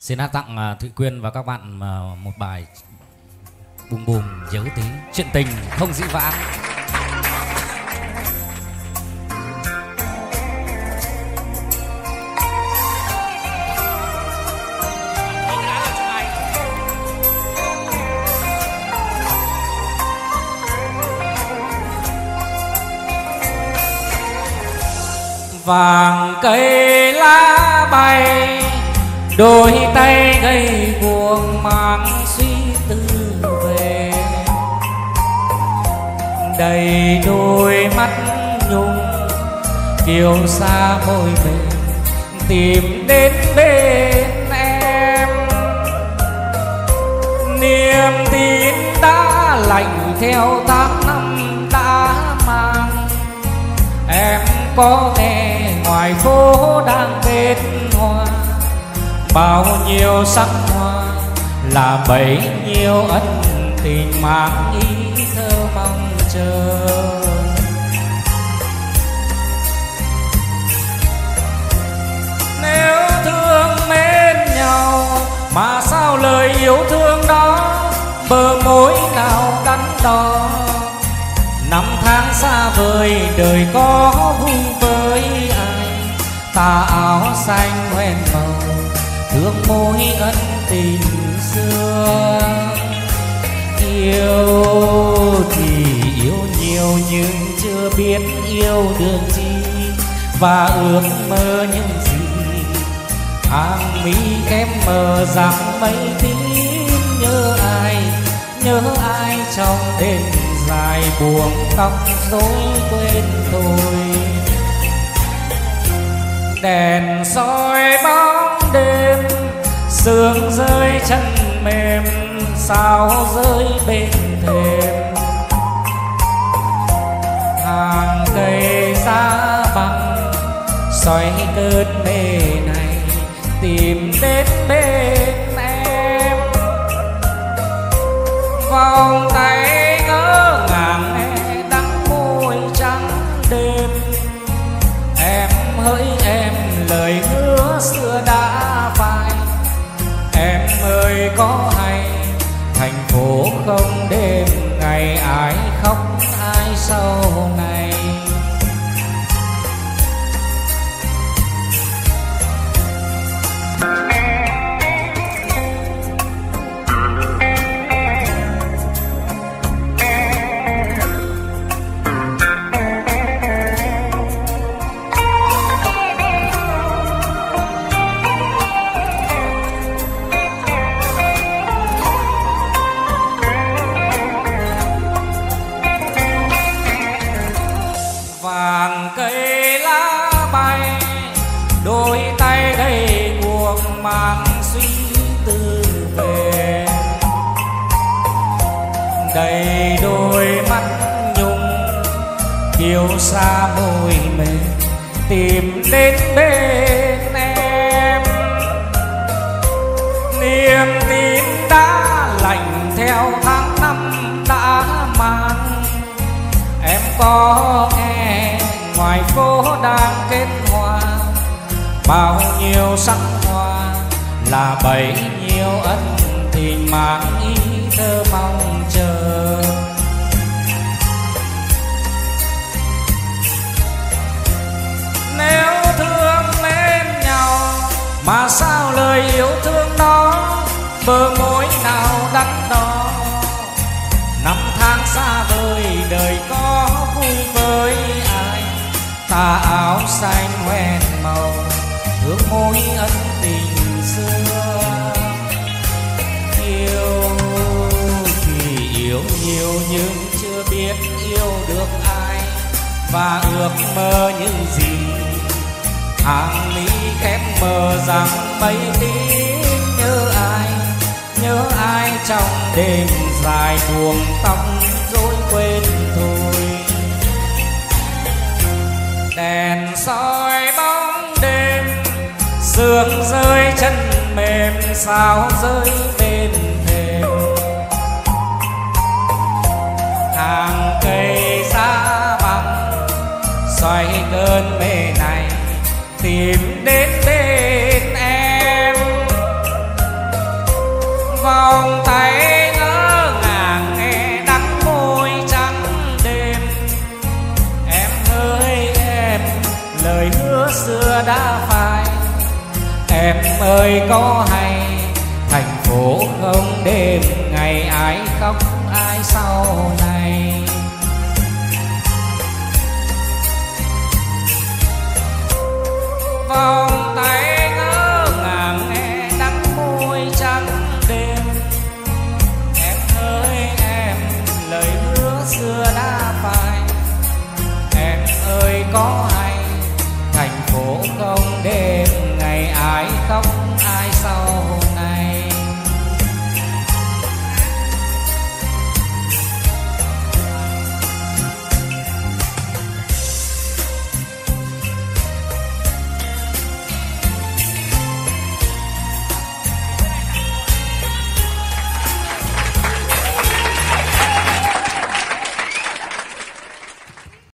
Xin hát tặng à, Thụy Quyên và các bạn à, một bài bùm bùm nhớ tí chuyện tình không dĩ vãng. vàng cây lá bay đôi tay gầy buồn mang suy tư về. Đầy đôi mắt nhung, kiều xa môi mình tìm đến bên em. Niềm tin đã lạnh theo tháng năm đã mang. Em có nghe ngoài phố đang bên hoa bao nhiêu sắc hoa, là bấy nhiêu ân tình mang ý thơ mong chờ. Nếu thương mến nhau, mà sao lời yêu thương đó bờ môi nào đắn đo? Năm tháng xa vời, đời có vui với ai? Tà áo xanh hoen màu thương môi ân tình xưa. Yêu thì yêu nhiều nhưng chưa biết yêu được chi. Và ước mơ những gì? Hàng mi em mờ rằng mấy tiếng nhớ ai? Nhớ ai trong đêm dài buồn tóc rối quên tôi? Đèn soi bao rơi chân mềm sao rơi bên thềm? Hàng cây giá băng xoay cơn mê có hay thành phố không? Mang về. Đầy đôi mắt nhung kiêu xa môi mềm tìm đến bên em. Niềm tin đã lạnh theo tháng năm đã mang em có nghe ngoài phố đang kết hoa, bao nhiêu sắc là bấy nhiêu ân tình mang ý thơ mong chờ. Nếu thương mến nhau, mà sao lời yêu thương đó bờ môi nào đắn đo? Năm tháng xa vời, đời có vui với ai? Ta áo xanh hoen màu, hương môi ân tình xưa yêu thì yêu nhiều nhưng chưa biết yêu được ai và ước mơ những gì hàng mi khép mờ rằng mấy tiếng nhớ ai nhớ ai trong đêm dài buồn tóc rối quên thôi đèn soi bóng đêm sương rơi mềm sao rơi bên thềm. Hàng cây xa bằng, xoay cơn mê này tìm đến bên em. Vòng tay ngỡ ngàng nghe đắng môi trắng đêm. Em ơi em, lời hứa xưa đã phai Em ơi, có hay. Thành phố không đêm, ngày ai khóc, ai sau này. Vòng tay ngỡ ngàng nghe đắng môi trắng đêm. Em ơi, em, lời hứa xưa đã phai. Em ơi, có